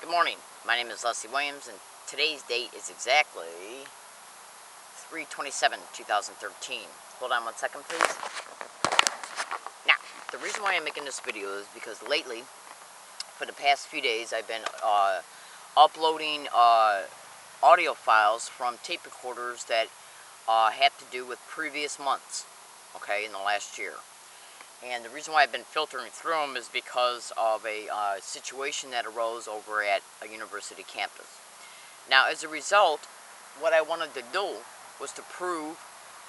Good morning. My name is Leslie Williams, and today's date is exactly 327 2013. Hold on one second, please. Now, the reason why I'm making this video is because lately, for the past few days, I've been uh, uploading uh, audio files from tape recorders that uh, have to do with previous months, okay, in the last year. And the reason why I've been filtering through them is because of a uh, situation that arose over at a university campus. Now, as a result, what I wanted to do was to prove.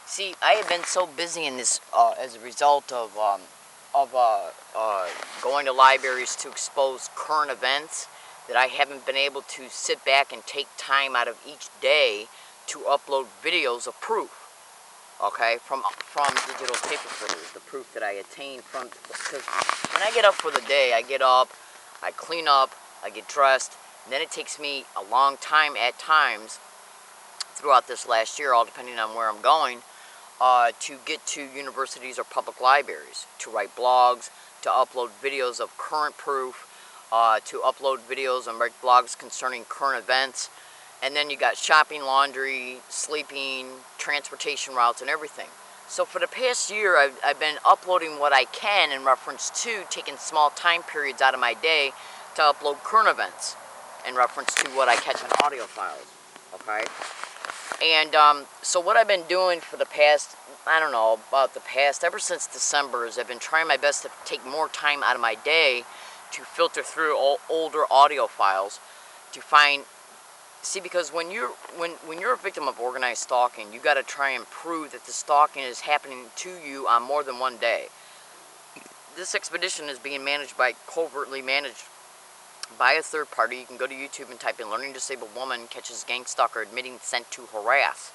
See, I have been so busy in this uh, as a result of um, of uh, uh, going to libraries to expose current events that I haven't been able to sit back and take time out of each day to upload videos of proof okay, from from digital paper recorders, the proof that I attained from, because when I get up for the day, I get up, I clean up, I get dressed, and then it takes me a long time at times throughout this last year, all depending on where I'm going, uh, to get to universities or public libraries, to write blogs, to upload videos of current proof, uh, to upload videos and write blogs concerning current events, and then you got shopping, laundry, sleeping, transportation routes, and everything. So for the past year, I've, I've been uploading what I can in reference to taking small time periods out of my day to upload current events in reference to what I catch in audio files, okay? And um, so what I've been doing for the past, I don't know, about the past, ever since December, is I've been trying my best to take more time out of my day to filter through all older audio files to find See, because when you're when when you're a victim of organized stalking, you got to try and prove that the stalking is happening to you on more than one day. This expedition is being managed by covertly managed by a third party. You can go to YouTube and type in "learning disabled woman catches gang stalker admitting sent to harass."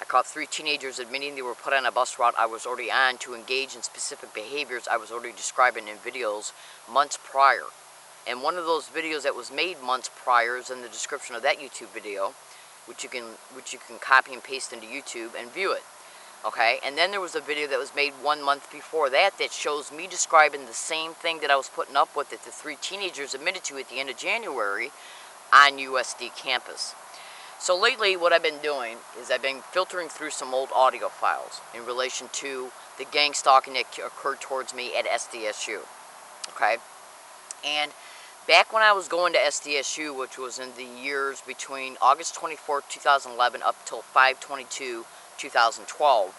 I caught three teenagers admitting they were put on a bus route I was already on to engage in specific behaviors I was already describing in videos months prior. And one of those videos that was made months prior is in the description of that YouTube video, which you can which you can copy and paste into YouTube and view it. Okay, and then there was a video that was made one month before that that shows me describing the same thing that I was putting up with that the three teenagers admitted to at the end of January on USD campus. So lately what I've been doing is I've been filtering through some old audio files in relation to the gang stalking that occurred towards me at SDSU. Okay? And Back when I was going to SDSU, which was in the years between August 24, 2011 up till 522, 2012,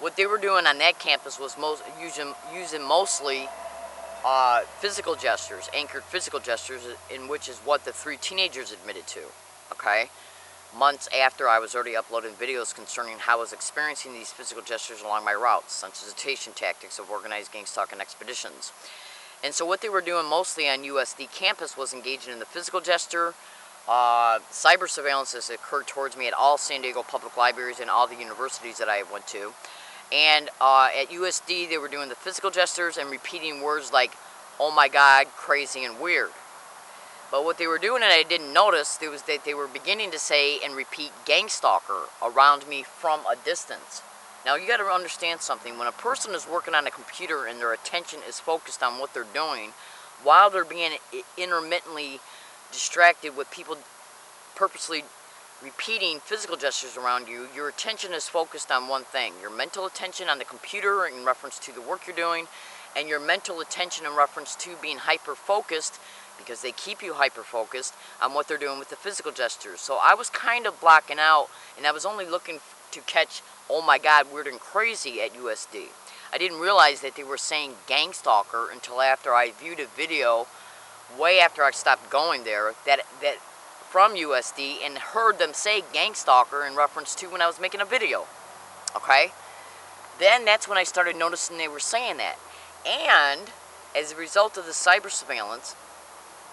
what they were doing on that campus was most, using, using mostly uh, physical gestures, anchored physical gestures, in which is what the three teenagers admitted to, okay? Months after I was already uploading videos concerning how I was experiencing these physical gestures along my routes, such sensitization tactics of organized gang stalking expeditions. And so what they were doing mostly on USD campus was engaging in the physical gesture, uh, cyber surveillance has occurred towards me at all San Diego public libraries and all the universities that I went to. And uh, at USD, they were doing the physical gestures and repeating words like, oh my God, crazy and weird. But what they were doing, and I didn't notice, was that they were beginning to say and repeat gang stalker around me from a distance. Now you got to understand something. When a person is working on a computer and their attention is focused on what they're doing, while they're being intermittently distracted with people purposely repeating physical gestures around you, your attention is focused on one thing. Your mental attention on the computer in reference to the work you're doing, and your mental attention in reference to being hyper-focused because they keep you hyper-focused on what they're doing with the physical gestures. So I was kind of blocking out, and I was only looking to catch oh my god, weird and crazy at USD. I didn't realize that they were saying gang stalker until after I viewed a video way after I stopped going there that that from USD and heard them say gang stalker in reference to when I was making a video. Okay? Then that's when I started noticing they were saying that. And as a result of the cyber surveillance,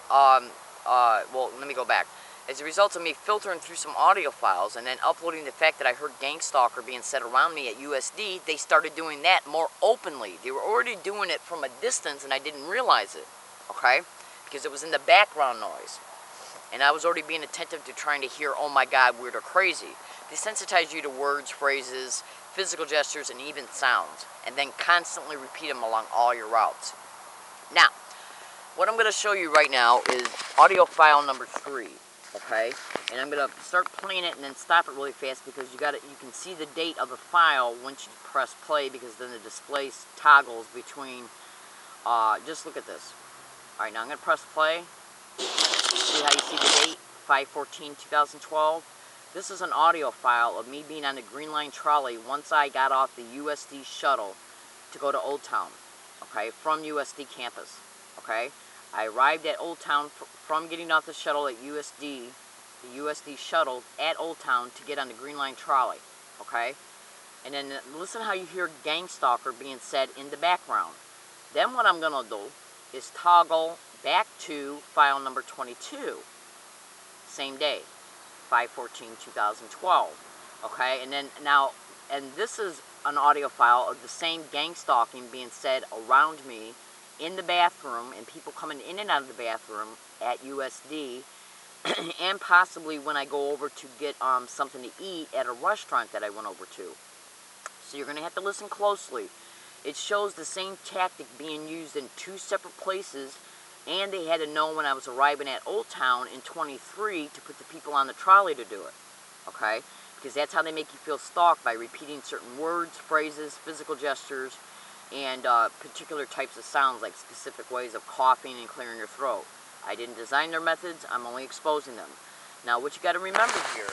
um, uh, well, let me go back. As a result of me filtering through some audio files and then uploading the fact that I heard Gangstalker being said around me at USD, they started doing that more openly. They were already doing it from a distance and I didn't realize it, okay? Because it was in the background noise. And I was already being attentive to trying to hear, oh my God, weird or crazy. They sensitize you to words, phrases, physical gestures, and even sounds, and then constantly repeat them along all your routes. Now, what I'm going to show you right now is audio file number three, okay? And I'm to start playing it and then stop it really fast because you got it. You can see the date of the file once you press play because then the display toggles between. Uh, just look at this. All right, now I'm to press play. See how you see the date? 5-14-2012. This is an audio file of me being on the Green Line trolley once I got off the USD shuttle to go to Old Town, okay, from USD campus, okay? I arrived at Old Town from getting off the shuttle at USD, the USD shuttle at Old Town to get on the Green Line trolley, okay? And then listen how you hear Gang Stalker being said in the background. Then what I'm going to do is toggle back to file number 22, same day, 5-14-2012, okay? And then now, and this is an audio file of the same gang stalking being said around me in the bathroom and people coming in and out of the bathroom at USD and possibly when I go over to get um, something to eat at a restaurant that I went over to. So you're going to have to listen closely. It shows the same tactic being used in two separate places and they had to know when I was arriving at Old Town in 23 to put the people on the trolley to do it. Okay? Because that's how they make you feel stalked by repeating certain words, phrases, physical gestures, and uh, particular types of sounds like specific ways of coughing and clearing your throat. I didn't design their methods, I'm only exposing them. Now what you got to remember here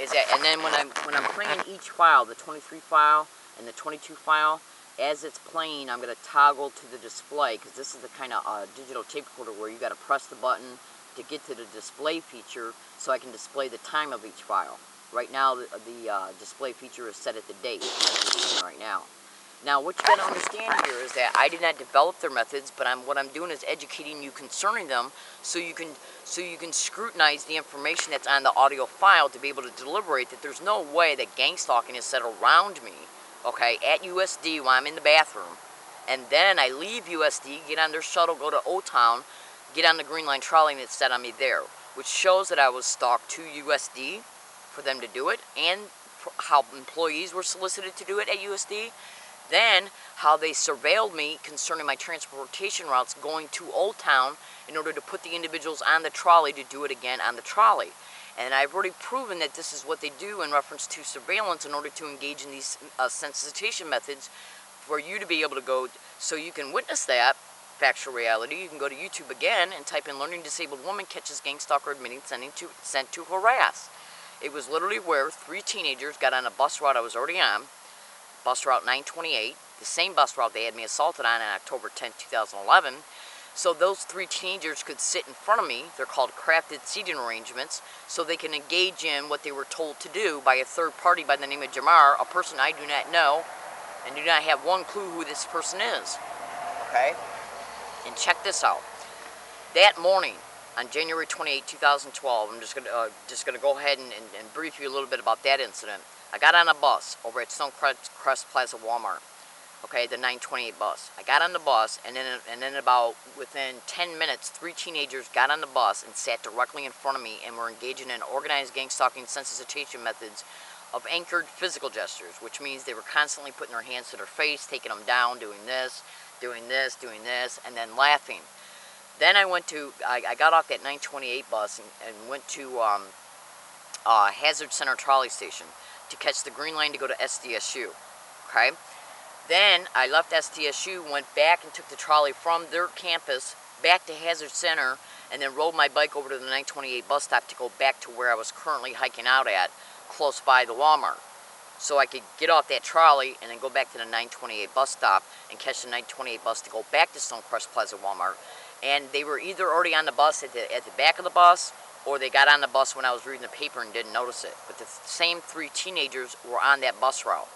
is that, and then when I'm, when I'm playing each file, the 23 file and the 22 file, as it's playing, I'm going to toggle to the display because this is the kind of uh, digital tape recorder where you got to press the button to get to the display feature so I can display the time of each file. Right now, the, the uh, display feature is set at the date, right now. Now, what you got to understand here is that I did not develop their methods, but I'm, what I'm doing is educating you concerning them, so you can so you can scrutinize the information that's on the audio file to be able to deliberate that there's no way that gang stalking is set around me okay, at USD while I'm in the bathroom. And then I leave USD, get on their shuttle, go to O Town, get on the Green Line trolley, and it said on me there, which shows that I was stalked to USD for them to do it, and how employees were solicited to do it at USD. Then, how they surveilled me concerning my transportation routes going to Old Town in order to put the individuals on the trolley to do it again on the trolley. And I've already proven that this is what they do in reference to surveillance in order to engage in these uh, sensitization methods for you to be able to go, so you can witness that factual reality. You can go to YouTube again and type in learning disabled woman catches gang stalker admitting sending to, sent to harass. It was literally where three teenagers got on a bus route I was already on, bus route 928, the same bus route they had me assaulted on on October 10, 2011, so those three teenagers could sit in front of me. They're called crafted seating arrangements, so they can engage in what they were told to do by a third party by the name of Jamar, a person I do not know, and do not have one clue who this person is. Okay? And check this out. That morning, on January 28, 2012, I'm just gonna uh, just gonna go ahead and, and, and brief you a little bit about that incident. I got on a bus over at Stonecrest Plaza Walmart okay, the 928 bus. I got on the bus, and then, and then about within 10 minutes, three teenagers got on the bus and sat directly in front of me and were engaging in organized gang stalking sensitization methods of anchored physical gestures, which means they were constantly putting their hands to their face, taking them down, doing this, doing this, doing this, and then laughing. Then I went to, I, I got off that 928 bus and, and went to um, uh, Hazard Center trolley station to catch the green line to go to SDSU. Okay? Then I left SDSU, went back and took the trolley from their campus back to Hazard Center, and then rode my bike over to the 928 bus stop to go back to where I was currently hiking out at, close by the Walmart. So I could get off that trolley and then go back to the 928 bus stop and catch the 928 bus to go back to Stonecrest Plaza Walmart. And they were either already on the bus at the, at the back of the bus or they got on the bus when I was reading the paper and didn't notice it. But the same three teenagers were on that bus route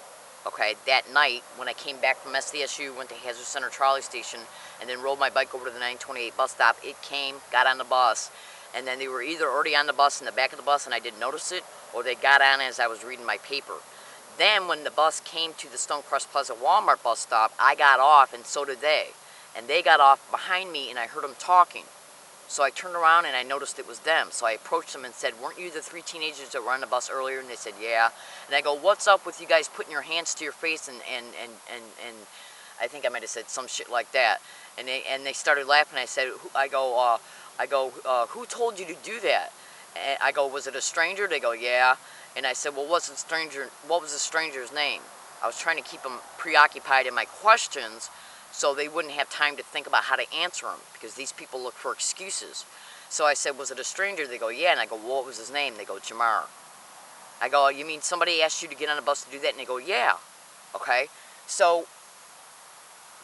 okay, that night when I came back from SDSU, went to Hazard Center trolley station, and then rode my bike over to the 928 bus stop. It came, got on the bus, and then they were either already on the bus in the back of the bus and I didn't notice it, or they got on as I was reading my paper. Then when the bus came to the Stonecrest Plaza Walmart bus stop, I got off and so did they. And they got off behind me and I heard them talking. So I turned around and I noticed it was them. So I approached them and said, weren't you the three teenagers that were on the bus earlier? And they said, yeah. And I go, what's up with you guys putting your hands to your face and, and, and, and, and I think I might have said some shit like that. And they and they started laughing. I said, I go, uh, I go, uh, who told you to do that? And I go, was it a stranger? They go, yeah. And I said, well, what's the stranger? What was the stranger's name? I was trying to keep them preoccupied in my questions, so they wouldn't have time to think about how to answer them because these people look for excuses. So I said, was it a stranger? They go, yeah. And I go, well, what was his name? They go, Jamar. I go, you mean somebody asked you to get on a bus to do that? And they go, yeah. Okay. So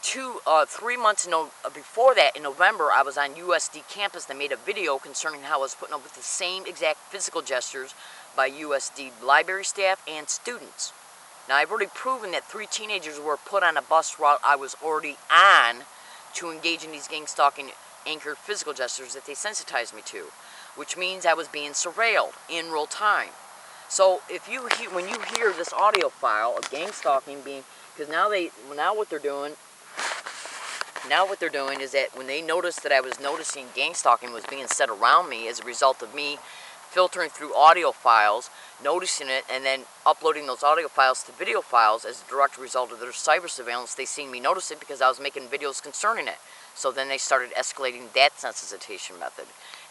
two, uh, three months no, uh, before that, in November, I was on USD campus and made a video concerning how I was putting up with the same exact physical gestures by USD library staff and students. Now, I've already proven that three teenagers were put on a bus route I was already on to engage in these gang stalking anchored physical gestures that they sensitized me to, which means I was being surveilled in real time. So if you hear, when you hear this audio file of gang stalking being, because now they, now what they're doing, now what they're doing is that when they noticed that I was noticing gang stalking was being said around me as a result of me filtering through audio files, noticing it, and then uploading those audio files to video files as a direct result of their cyber surveillance, they seen me notice it because I was making videos concerning it. So then they started escalating that sensitization method.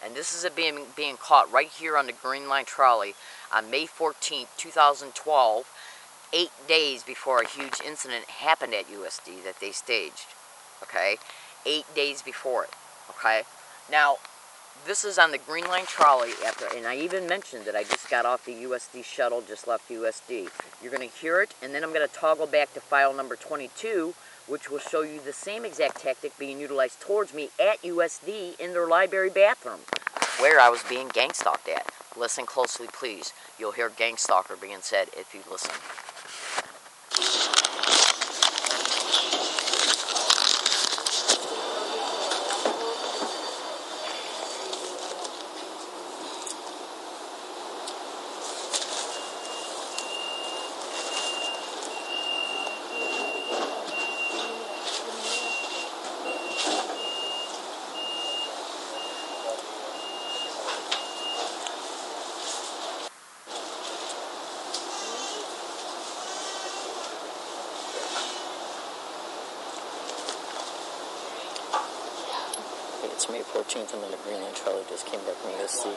And this is it being, being caught right here on the Green Line Trolley on May 14th, 2012, eight days before a huge incident happened at USD that they staged. Okay? Eight days before it. Okay? Now, this is on the Green Line trolley after, and I even mentioned that I just got off the USD shuttle, just left USD. You're going to hear it, and then I'm going to toggle back to file number 22, which will show you the same exact tactic being utilized towards me at USD in their library bathroom, where I was being gang stalked at. Listen closely, please. You'll hear gang stalker being said if you listen. May 14th, and then the Green Line trolley just came back from USD.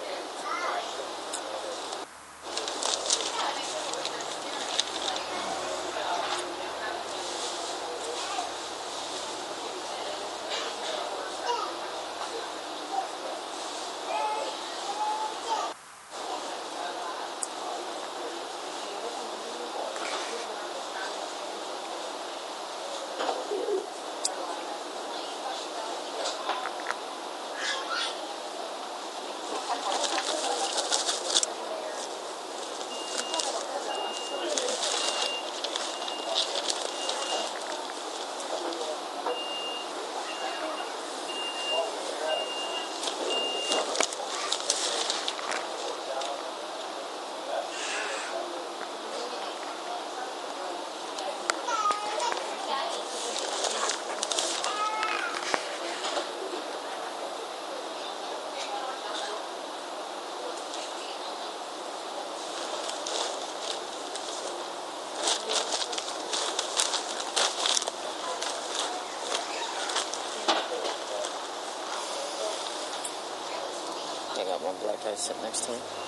I got sitting next to me.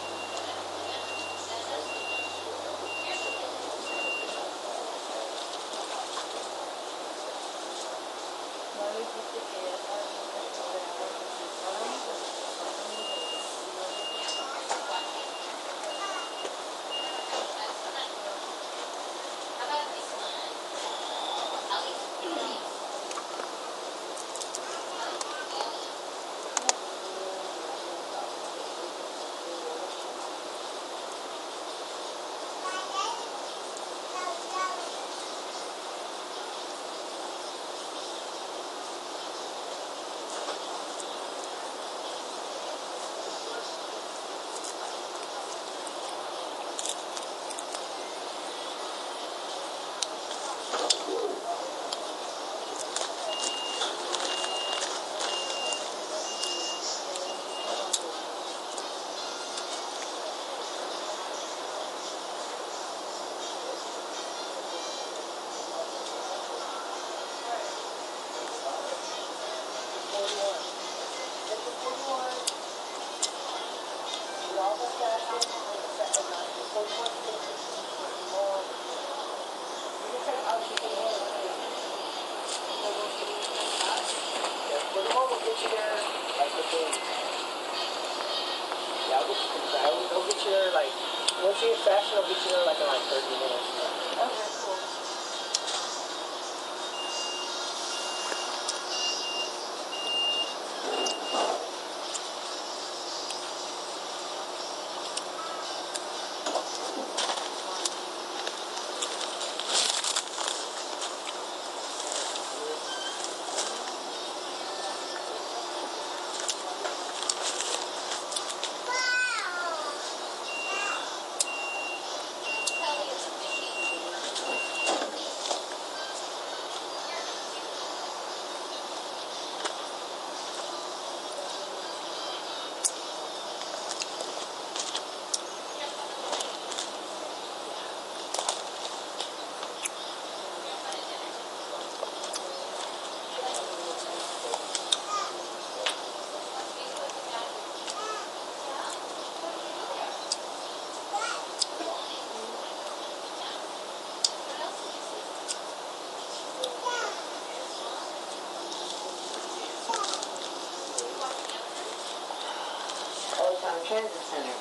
Town Transit Center.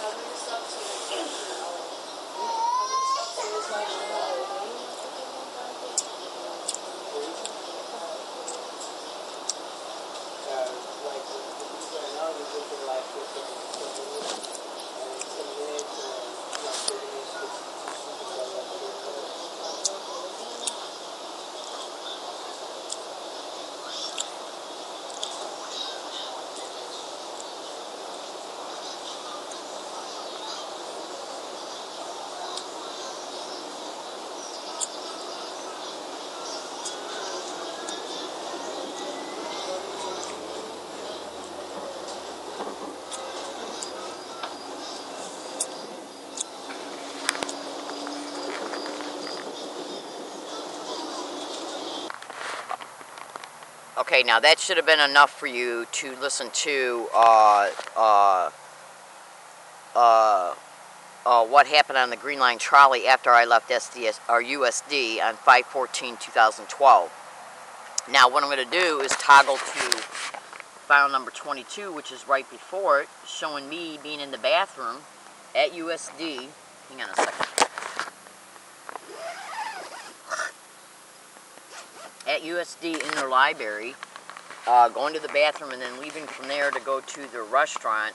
How many stops do you take? How many stops do you Uh, like the these right now, we go for like 15 minutes, and 10 minutes, and like 30 minutes to Okay, now that should have been enough for you to listen to uh, uh, uh, uh, what happened on the Green Line trolley after I left SDS or USD on 5/14/2012. Now, what I'm going to do is toggle to file number 22, which is right before it, showing me being in the bathroom at USD. Hang on a second. At USD in their library, uh, going to the bathroom and then leaving from there to go to the restaurant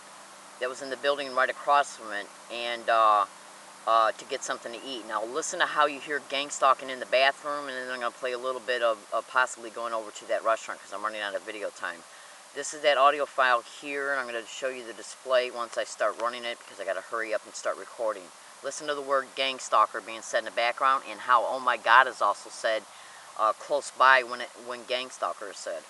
that was in the building right across from it and uh, uh, to get something to eat. Now listen to how you hear gang stalking in the bathroom and then I'm going to play a little bit of, of possibly going over to that restaurant because I'm running out of video time. This is that audio file here and I'm going to show you the display once I start running it because I got to hurry up and start recording. Listen to the word gang stalker being said in the background and how oh my god is also said uh, close by when it when gang stalker is said.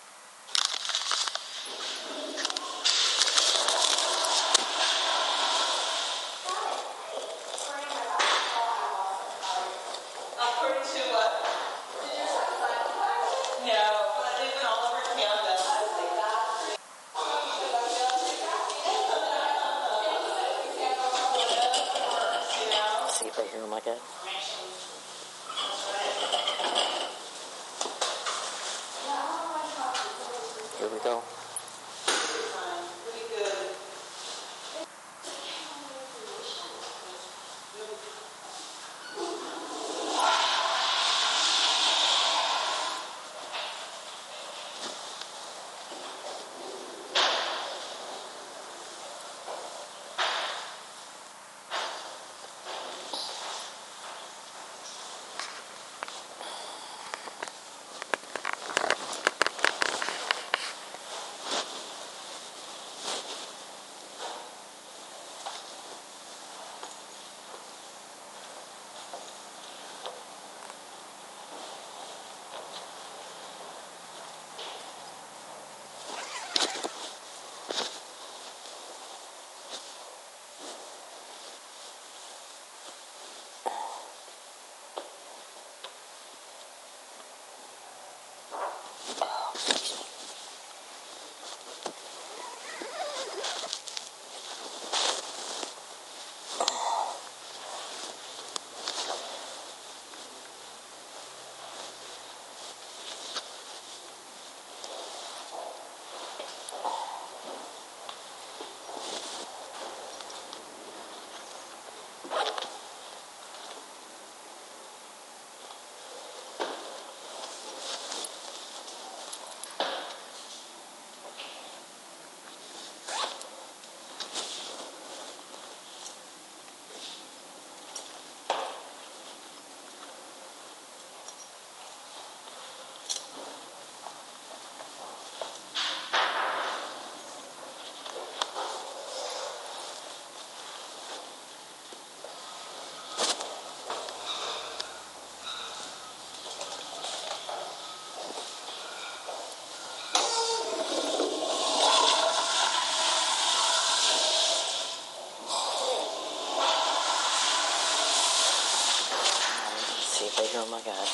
My god.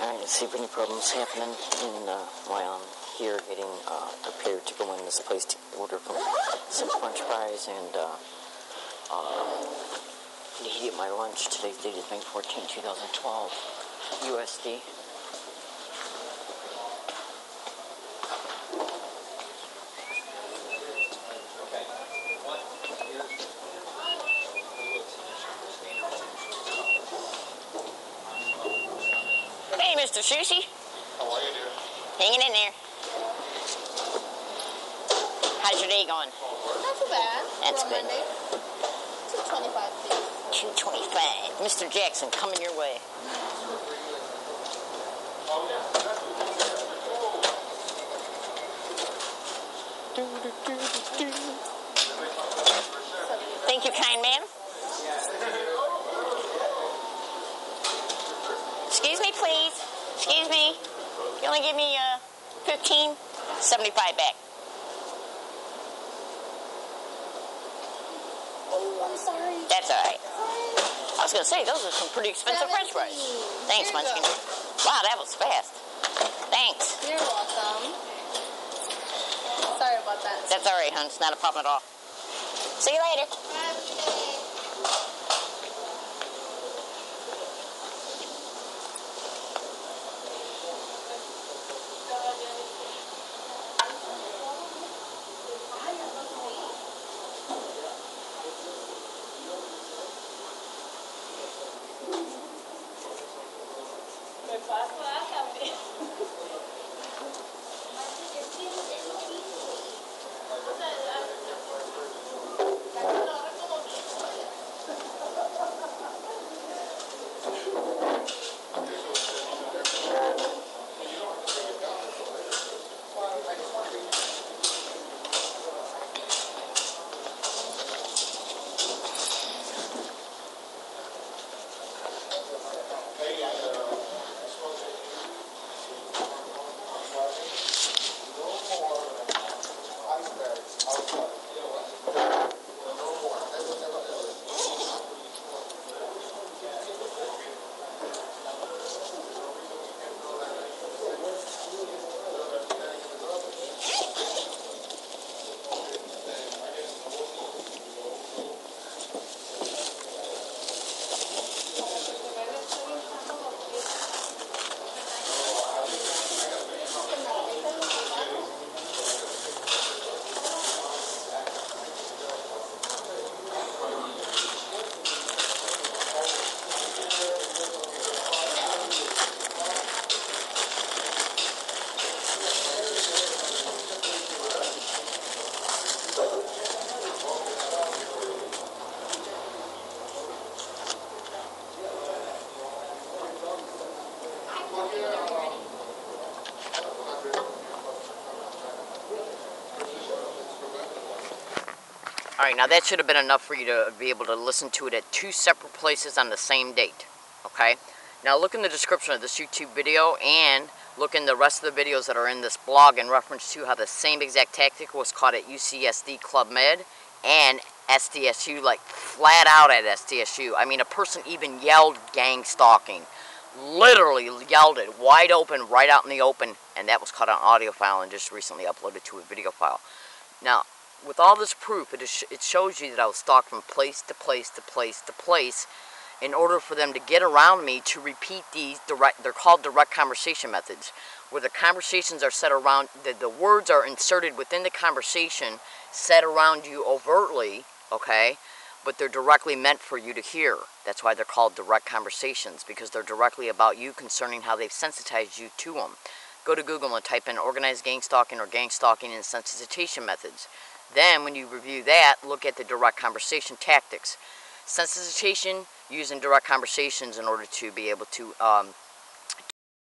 Alright, let's see if any problems happening in, uh, while I'm here getting uh, prepared to go in this place to order from some french fries and uh, to heat my lunch. Today's date is May 14, 2012, USD. Hey, Mr. Sushi. How are you, dear? Hanging in there. How's your day going? Not too bad. That's for a good. Monday. Two twenty-five, Mr. Jackson, coming your way. Thank you, kind man. Excuse me, please. Excuse me. You only give me uh, 15, 75 back. Oh, I'm sorry. That's all right. Was gonna say those are some pretty expensive French fries. Thanks, Munchkin. Wow, that was fast. Thanks. You're welcome. Sorry about that. That's all right, hun. It's not a problem at all. See you later. Have now that should have been enough for you to be able to listen to it at two separate places on the same date. Okay. Now look in the description of this YouTube video and look in the rest of the videos that are in this blog in reference to how the same exact tactic was caught at UCSD Club Med and SDSU, like flat out at SDSU. I mean, a person even yelled gang stalking. Literally yelled it wide open, right out in the open, and that was caught on audio file and just recently uploaded to a video file. Now, with all this proof, it, is, it shows you that I was stalked from place to place to place to place in order for them to get around me to repeat these direct, they're called direct conversation methods, where the conversations are set around, the, the words are inserted within the conversation, set around you overtly, okay, but they're directly meant for you to hear. That's why they're called direct conversations, because they're directly about you concerning how they've sensitized you to them. Go to Google and type in organized gang stalking or gang stalking and sensitization methods. Then, when you review that, look at the direct conversation tactics. Sensitization, using direct conversations in order to be able to um,